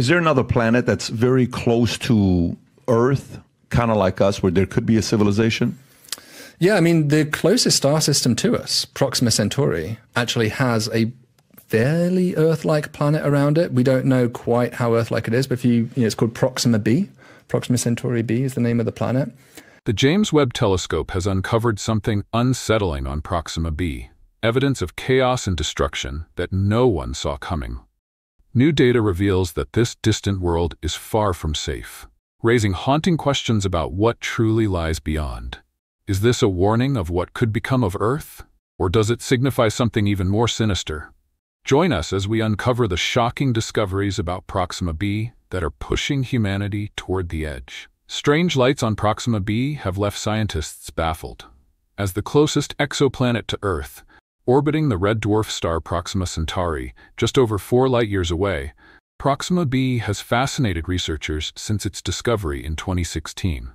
Is there another planet that's very close to Earth, kind of like us, where there could be a civilization? Yeah, I mean, the closest star system to us, Proxima Centauri, actually has a fairly Earth-like planet around it. We don't know quite how Earth-like it is, but if you, you know, it's called Proxima b. Proxima Centauri b is the name of the planet. The James Webb Telescope has uncovered something unsettling on Proxima b, evidence of chaos and destruction that no one saw coming. New data reveals that this distant world is far from safe, raising haunting questions about what truly lies beyond. Is this a warning of what could become of Earth? Or does it signify something even more sinister? Join us as we uncover the shocking discoveries about Proxima b that are pushing humanity toward the edge. Strange lights on Proxima b have left scientists baffled. As the closest exoplanet to Earth, orbiting the red dwarf star Proxima Centauri, just over four light-years away, Proxima b has fascinated researchers since its discovery in 2016.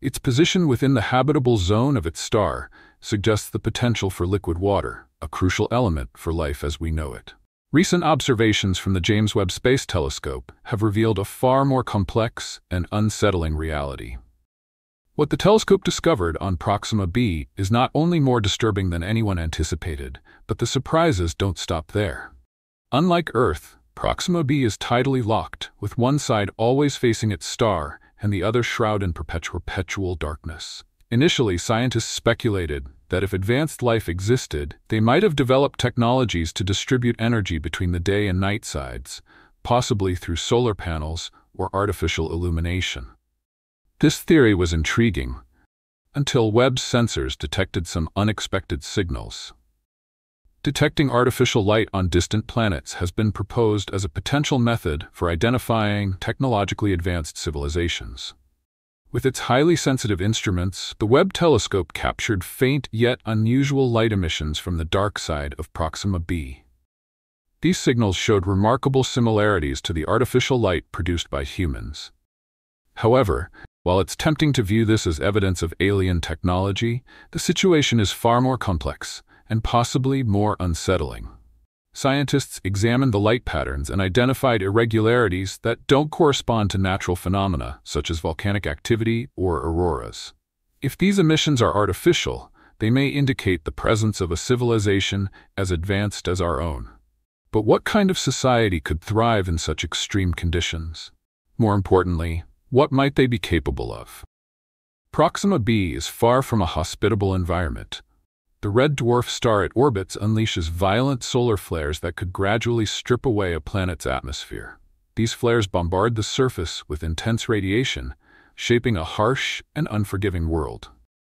Its position within the habitable zone of its star suggests the potential for liquid water, a crucial element for life as we know it. Recent observations from the James Webb Space Telescope have revealed a far more complex and unsettling reality. What the telescope discovered on Proxima b is not only more disturbing than anyone anticipated, but the surprises don't stop there. Unlike Earth, Proxima b is tidally locked, with one side always facing its star and the other shrouded in perpetual, perpetual darkness. Initially, scientists speculated that if advanced life existed, they might have developed technologies to distribute energy between the day and night sides, possibly through solar panels or artificial illumination. This theory was intriguing, until Webb's sensors detected some unexpected signals. Detecting artificial light on distant planets has been proposed as a potential method for identifying technologically advanced civilizations. With its highly sensitive instruments, the Webb telescope captured faint yet unusual light emissions from the dark side of Proxima b. These signals showed remarkable similarities to the artificial light produced by humans. However, while it's tempting to view this as evidence of alien technology, the situation is far more complex and possibly more unsettling. Scientists examined the light patterns and identified irregularities that don't correspond to natural phenomena, such as volcanic activity or auroras. If these emissions are artificial, they may indicate the presence of a civilization as advanced as our own. But what kind of society could thrive in such extreme conditions? More importantly, what might they be capable of? Proxima b is far from a hospitable environment, the red dwarf star it orbits unleashes violent solar flares that could gradually strip away a planet's atmosphere. These flares bombard the surface with intense radiation, shaping a harsh and unforgiving world.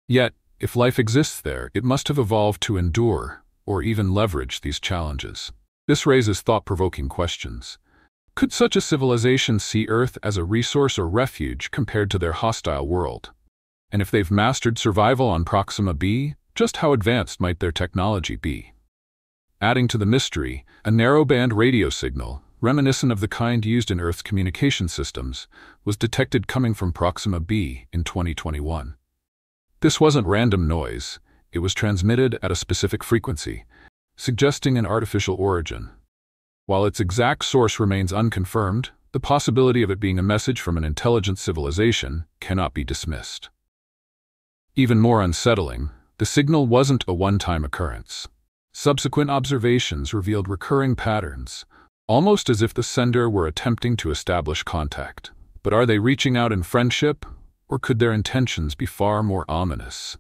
Yet, if life exists there, it must have evolved to endure or even leverage these challenges. This raises thought-provoking questions. Could such a civilization see Earth as a resource or refuge compared to their hostile world? And if they've mastered survival on Proxima b, just how advanced might their technology be? Adding to the mystery, a narrowband radio signal, reminiscent of the kind used in Earth's communication systems, was detected coming from Proxima b in 2021. This wasn't random noise, it was transmitted at a specific frequency, suggesting an artificial origin. While its exact source remains unconfirmed, the possibility of it being a message from an intelligent civilization cannot be dismissed. Even more unsettling, the signal wasn't a one-time occurrence. Subsequent observations revealed recurring patterns, almost as if the sender were attempting to establish contact. But are they reaching out in friendship, or could their intentions be far more ominous?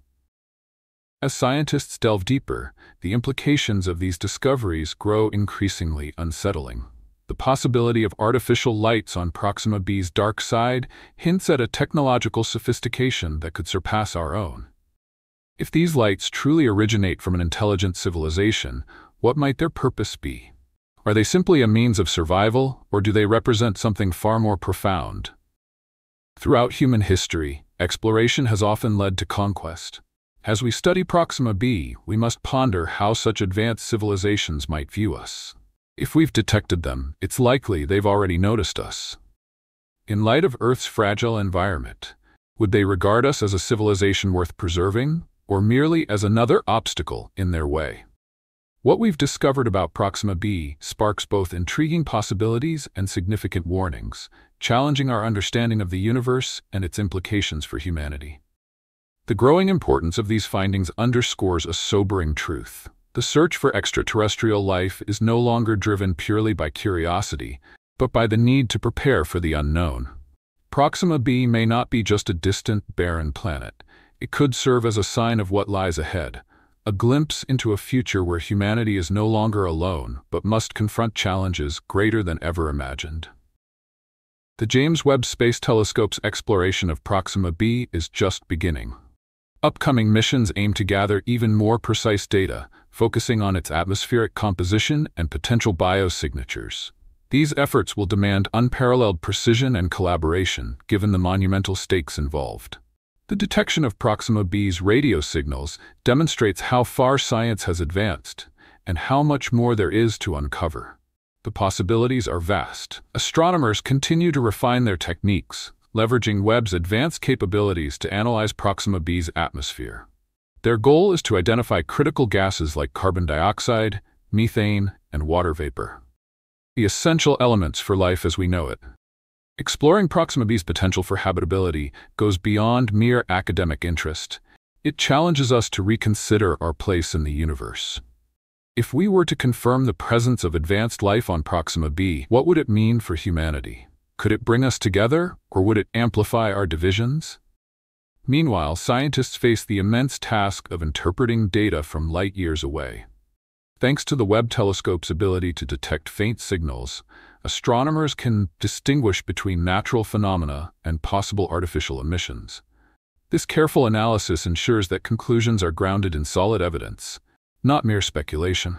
As scientists delve deeper, the implications of these discoveries grow increasingly unsettling. The possibility of artificial lights on Proxima b's dark side hints at a technological sophistication that could surpass our own. If these lights truly originate from an intelligent civilization, what might their purpose be? Are they simply a means of survival, or do they represent something far more profound? Throughout human history, exploration has often led to conquest. As we study Proxima b, we must ponder how such advanced civilizations might view us. If we've detected them, it's likely they've already noticed us. In light of Earth's fragile environment, would they regard us as a civilization worth preserving, or merely as another obstacle in their way. What we've discovered about Proxima b sparks both intriguing possibilities and significant warnings, challenging our understanding of the universe and its implications for humanity. The growing importance of these findings underscores a sobering truth. The search for extraterrestrial life is no longer driven purely by curiosity, but by the need to prepare for the unknown. Proxima b may not be just a distant, barren planet. It could serve as a sign of what lies ahead, a glimpse into a future where humanity is no longer alone, but must confront challenges greater than ever imagined. The James Webb Space Telescope's exploration of Proxima b is just beginning. Upcoming missions aim to gather even more precise data, focusing on its atmospheric composition and potential biosignatures. These efforts will demand unparalleled precision and collaboration, given the monumental stakes involved. The detection of Proxima b's radio signals demonstrates how far science has advanced and how much more there is to uncover. The possibilities are vast. Astronomers continue to refine their techniques, leveraging Webb's advanced capabilities to analyze Proxima b's atmosphere. Their goal is to identify critical gases like carbon dioxide, methane, and water vapor. The essential elements for life as we know it. Exploring Proxima b's potential for habitability goes beyond mere academic interest. It challenges us to reconsider our place in the universe. If we were to confirm the presence of advanced life on Proxima b, what would it mean for humanity? Could it bring us together, or would it amplify our divisions? Meanwhile, scientists face the immense task of interpreting data from light years away. Thanks to the Webb telescope's ability to detect faint signals, astronomers can distinguish between natural phenomena and possible artificial emissions. This careful analysis ensures that conclusions are grounded in solid evidence, not mere speculation.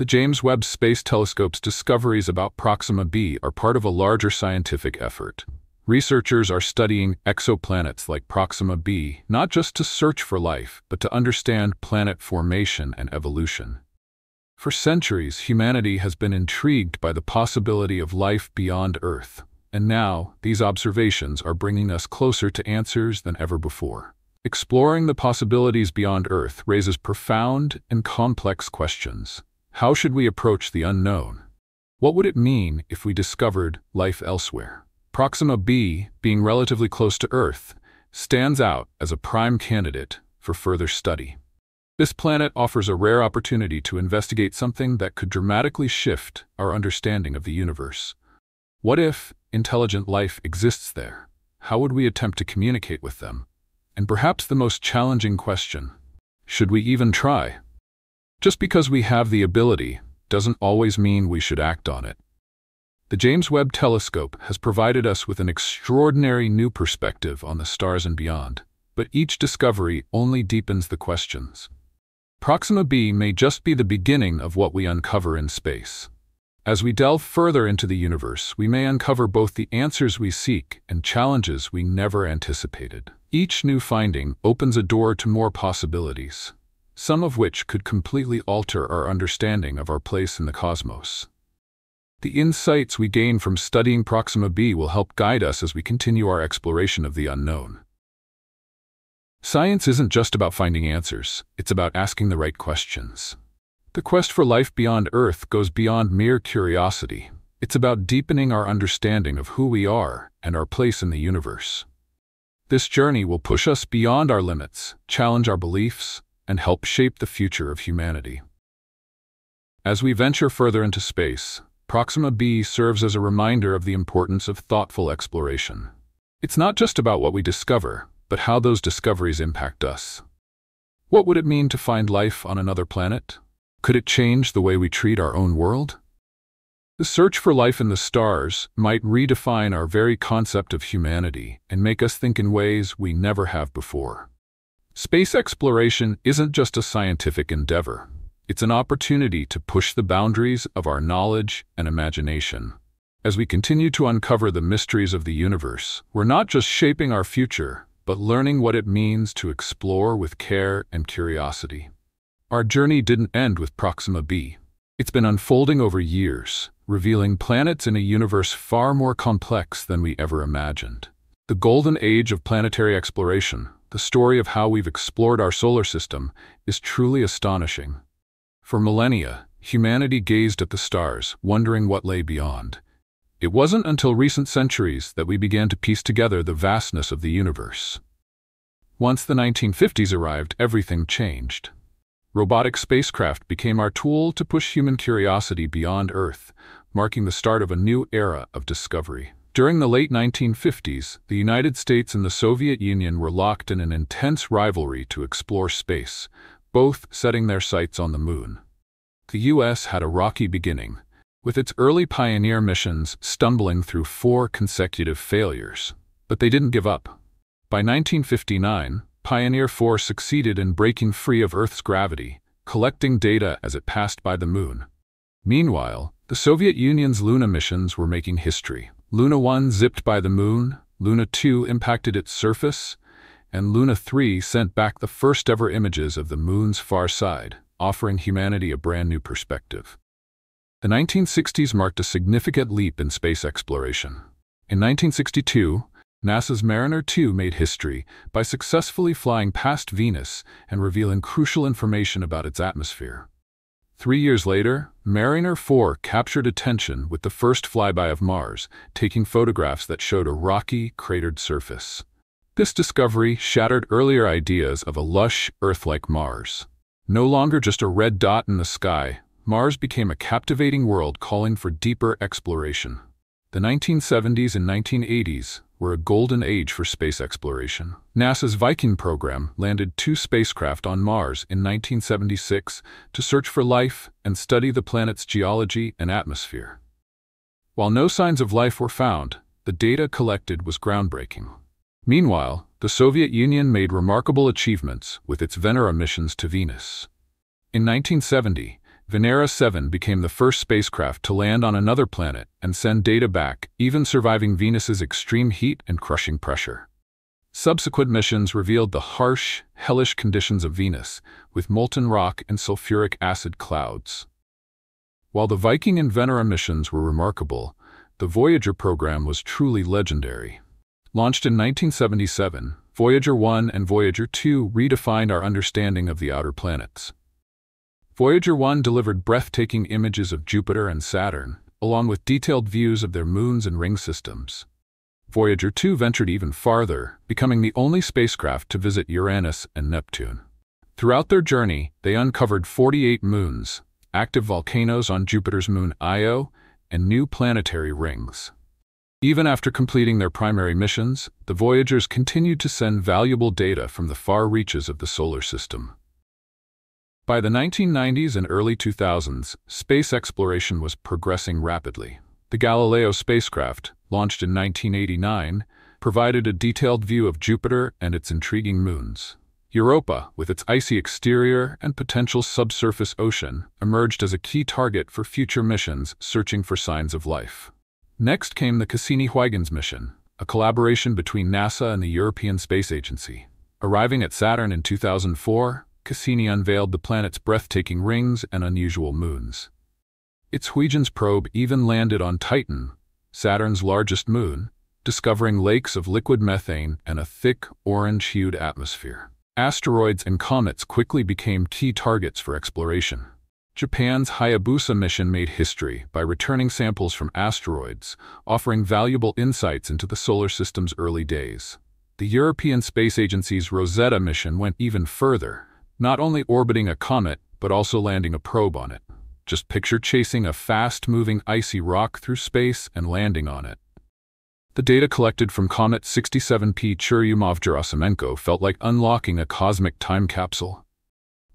The James Webb Space Telescope's discoveries about Proxima b are part of a larger scientific effort. Researchers are studying exoplanets like Proxima b not just to search for life, but to understand planet formation and evolution. For centuries, humanity has been intrigued by the possibility of life beyond Earth, and now these observations are bringing us closer to answers than ever before. Exploring the possibilities beyond Earth raises profound and complex questions. How should we approach the unknown? What would it mean if we discovered life elsewhere? Proxima b, being relatively close to Earth, stands out as a prime candidate for further study. This planet offers a rare opportunity to investigate something that could dramatically shift our understanding of the universe. What if intelligent life exists there? How would we attempt to communicate with them? And perhaps the most challenging question, should we even try? Just because we have the ability doesn't always mean we should act on it. The James Webb Telescope has provided us with an extraordinary new perspective on the stars and beyond, but each discovery only deepens the questions. Proxima b may just be the beginning of what we uncover in space. As we delve further into the universe, we may uncover both the answers we seek and challenges we never anticipated. Each new finding opens a door to more possibilities, some of which could completely alter our understanding of our place in the cosmos. The insights we gain from studying Proxima b will help guide us as we continue our exploration of the unknown. Science isn't just about finding answers, it's about asking the right questions. The quest for life beyond Earth goes beyond mere curiosity. It's about deepening our understanding of who we are and our place in the universe. This journey will push us beyond our limits, challenge our beliefs, and help shape the future of humanity. As we venture further into space, Proxima b serves as a reminder of the importance of thoughtful exploration. It's not just about what we discover, but how those discoveries impact us. What would it mean to find life on another planet? Could it change the way we treat our own world? The search for life in the stars might redefine our very concept of humanity and make us think in ways we never have before. Space exploration isn't just a scientific endeavor. It's an opportunity to push the boundaries of our knowledge and imagination. As we continue to uncover the mysteries of the universe, we're not just shaping our future, but learning what it means to explore with care and curiosity. Our journey didn't end with Proxima b. It's been unfolding over years, revealing planets in a universe far more complex than we ever imagined. The golden age of planetary exploration, the story of how we've explored our solar system, is truly astonishing. For millennia, humanity gazed at the stars, wondering what lay beyond. It wasn't until recent centuries that we began to piece together the vastness of the universe. Once the 1950s arrived, everything changed. Robotic spacecraft became our tool to push human curiosity beyond Earth, marking the start of a new era of discovery. During the late 1950s, the United States and the Soviet Union were locked in an intense rivalry to explore space, both setting their sights on the moon. The U.S. had a rocky beginning, with its early pioneer missions stumbling through four consecutive failures. But they didn't give up. By 1959, Pioneer 4 succeeded in breaking free of Earth's gravity, collecting data as it passed by the moon. Meanwhile, the Soviet Union's Luna missions were making history. Luna 1 zipped by the moon, Luna 2 impacted its surface, and Luna 3 sent back the first ever images of the moon's far side, offering humanity a brand new perspective. The 1960s marked a significant leap in space exploration. In 1962, NASA's Mariner 2 made history by successfully flying past Venus and revealing crucial information about its atmosphere. Three years later, Mariner 4 captured attention with the first flyby of Mars, taking photographs that showed a rocky, cratered surface. This discovery shattered earlier ideas of a lush, Earth-like Mars. No longer just a red dot in the sky, Mars became a captivating world calling for deeper exploration. The 1970s and 1980s were a golden age for space exploration. NASA's Viking program landed two spacecraft on Mars in 1976 to search for life and study the planet's geology and atmosphere. While no signs of life were found, the data collected was groundbreaking. Meanwhile, the Soviet Union made remarkable achievements with its Venera missions to Venus. In 1970, Venera 7 became the first spacecraft to land on another planet and send data back, even surviving Venus's extreme heat and crushing pressure. Subsequent missions revealed the harsh, hellish conditions of Venus, with molten rock and sulfuric acid clouds. While the Viking and Venera missions were remarkable, the Voyager program was truly legendary. Launched in 1977, Voyager 1 and Voyager 2 redefined our understanding of the outer planets. Voyager 1 delivered breathtaking images of Jupiter and Saturn, along with detailed views of their moons and ring systems. Voyager 2 ventured even farther, becoming the only spacecraft to visit Uranus and Neptune. Throughout their journey, they uncovered 48 moons, active volcanoes on Jupiter's moon Io, and new planetary rings. Even after completing their primary missions, the Voyagers continued to send valuable data from the far reaches of the solar system. By the 1990s and early 2000s, space exploration was progressing rapidly. The Galileo spacecraft, launched in 1989, provided a detailed view of Jupiter and its intriguing moons. Europa, with its icy exterior and potential subsurface ocean, emerged as a key target for future missions searching for signs of life. Next came the Cassini-Huygens mission, a collaboration between NASA and the European Space Agency. Arriving at Saturn in 2004, Cassini unveiled the planet's breathtaking rings and unusual moons. Its Huygens probe even landed on Titan, Saturn's largest moon, discovering lakes of liquid methane and a thick, orange-hued atmosphere. Asteroids and comets quickly became key targets for exploration. Japan's Hayabusa mission made history by returning samples from asteroids, offering valuable insights into the solar system's early days. The European Space Agency's Rosetta mission went even further, not only orbiting a comet, but also landing a probe on it. Just picture chasing a fast-moving icy rock through space and landing on it. The data collected from Comet 67P Churyumov-Gerasimenko felt like unlocking a cosmic time capsule.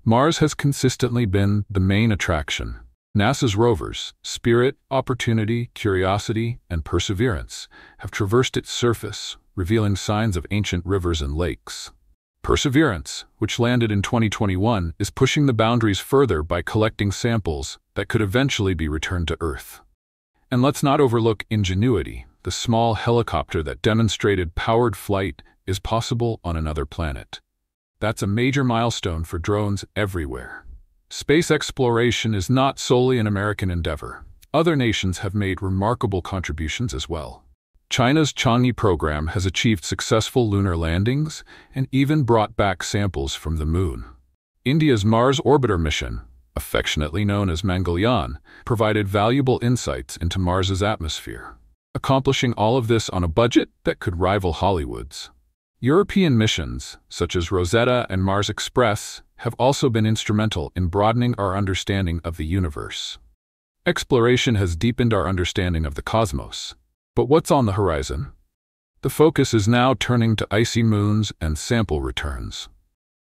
Mars has consistently been the main attraction. NASA's rovers, Spirit, Opportunity, Curiosity, and Perseverance, have traversed its surface, revealing signs of ancient rivers and lakes. Perseverance, which landed in 2021, is pushing the boundaries further by collecting samples that could eventually be returned to Earth. And let's not overlook Ingenuity, the small helicopter that demonstrated powered flight is possible on another planet. That's a major milestone for drones everywhere. Space exploration is not solely an American endeavor. Other nations have made remarkable contributions as well. China's Chang'e program has achieved successful lunar landings and even brought back samples from the moon. India's Mars Orbiter mission, affectionately known as Mangalyaan, provided valuable insights into Mars's atmosphere, accomplishing all of this on a budget that could rival Hollywood's. European missions, such as Rosetta and Mars Express, have also been instrumental in broadening our understanding of the universe. Exploration has deepened our understanding of the cosmos. But what's on the horizon? The focus is now turning to icy moons and sample returns.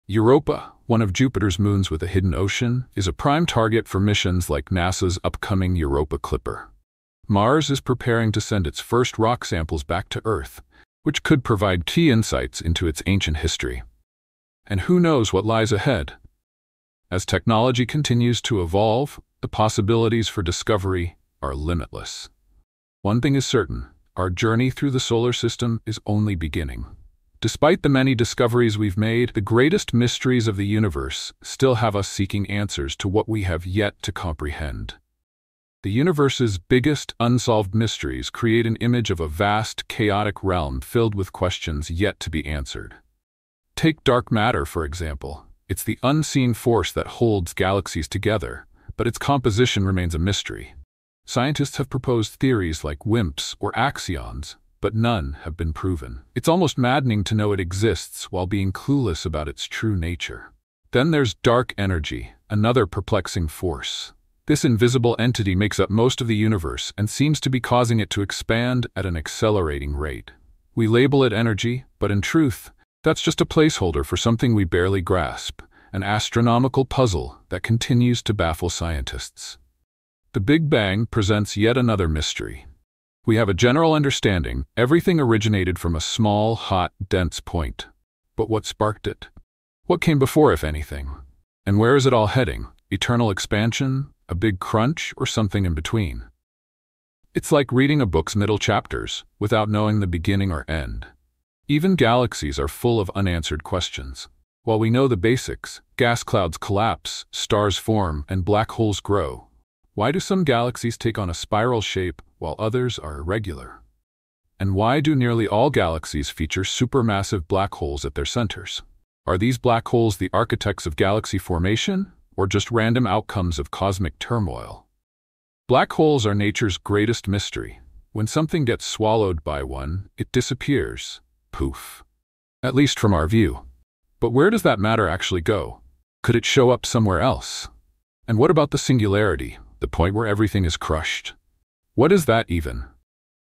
Europa, one of Jupiter's moons with a hidden ocean, is a prime target for missions like NASA's upcoming Europa Clipper. Mars is preparing to send its first rock samples back to Earth, which could provide key insights into its ancient history. And who knows what lies ahead? As technology continues to evolve, the possibilities for discovery are limitless. One thing is certain, our journey through the solar system is only beginning. Despite the many discoveries we've made, the greatest mysteries of the universe still have us seeking answers to what we have yet to comprehend. The universe's biggest unsolved mysteries create an image of a vast, chaotic realm filled with questions yet to be answered. Take dark matter, for example. It's the unseen force that holds galaxies together, but its composition remains a mystery. Scientists have proposed theories like WIMPs or axions, but none have been proven. It's almost maddening to know it exists while being clueless about its true nature. Then there's dark energy, another perplexing force. This invisible entity makes up most of the universe and seems to be causing it to expand at an accelerating rate. We label it energy, but in truth, that's just a placeholder for something we barely grasp, an astronomical puzzle that continues to baffle scientists. The Big Bang presents yet another mystery. We have a general understanding everything originated from a small, hot, dense point. But what sparked it? What came before, if anything? And where is it all heading? Eternal expansion? A big crunch? Or something in between? It's like reading a book's middle chapters without knowing the beginning or end. Even galaxies are full of unanswered questions. While we know the basics, gas clouds collapse, stars form, and black holes grow, why do some galaxies take on a spiral shape while others are irregular? And why do nearly all galaxies feature supermassive black holes at their centers? Are these black holes the architects of galaxy formation, or just random outcomes of cosmic turmoil? Black holes are nature's greatest mystery. When something gets swallowed by one, it disappears. Poof. At least from our view. But where does that matter actually go? Could it show up somewhere else? And what about the singularity, the point where everything is crushed. What is that even?